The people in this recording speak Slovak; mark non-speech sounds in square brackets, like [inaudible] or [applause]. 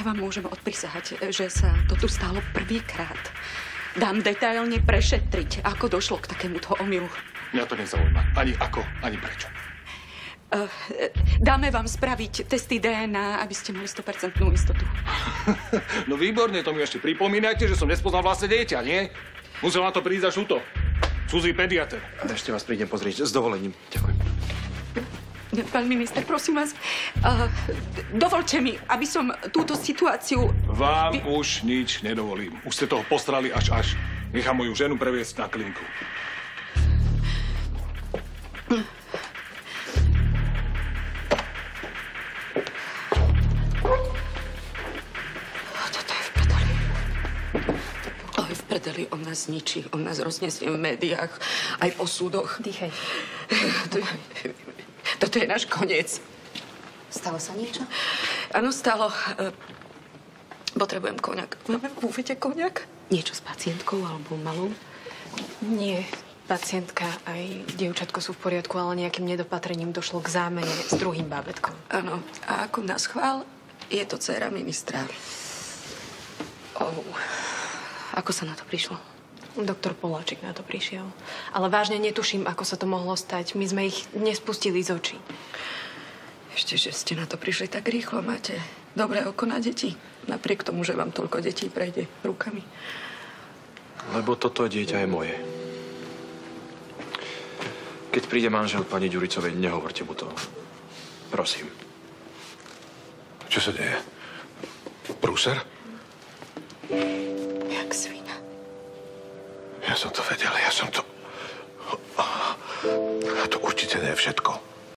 Ja vám môžem odprisahať, že sa to tu stalo prvýkrát. Dám detailne prešetriť, ako došlo k takémuto omylu. Mňa to nezaujíma. Ani ako, ani prečo. Uh, dáme vám spraviť testy DNA, aby ste mali 100% istotu. [laughs] no výborne, to mi ešte pripomínajte, že som nespoznal vlastne dieťa, nie? Musel na to prísť až túto. Cudzí pediatr. Ešte vás prídem pozrieť s dovolením. Ďakujem. Pán minister, prosím vás, uh, dovolte mi, aby som túto situáciu... Vám vy... už nič nedovolím. Už ste toho postrali až až. Nechám moju ženu previesť na kliniku. prdeli, on nás zničí, on nás roznesie v médiách, aj po súdoch. Dýchaj. Toto je náš koniec. Stalo sa niečo? Áno, stalo. E, potrebujem koniak. Máme v bufete koniak? Niečo s pacientkou alebo malou? Nie. Pacientka aj dievčatko sú v poriadku, ale nejakým nedopatrením došlo k zámene s druhým bábetkom. Áno. A ako nás chvál, je to dcera ministra. Oh. Ako sa na to prišlo? Doktor Poláčik na to prišiel. Ale vážne netuším, ako sa to mohlo stať. My sme ich nespustili z očí. Ešte, že ste na to prišli tak rýchlo. Máte dobré oko na deti. Napriek tomu, že vám toľko detí prejde rukami. Lebo toto dieťa je moje. Keď príde manžel pani Ďuricovej, nehovorte mu to. Prosím. Čo sa deje? Prúser? Ja som to vedel, ja som to... A to určite nie je všetko.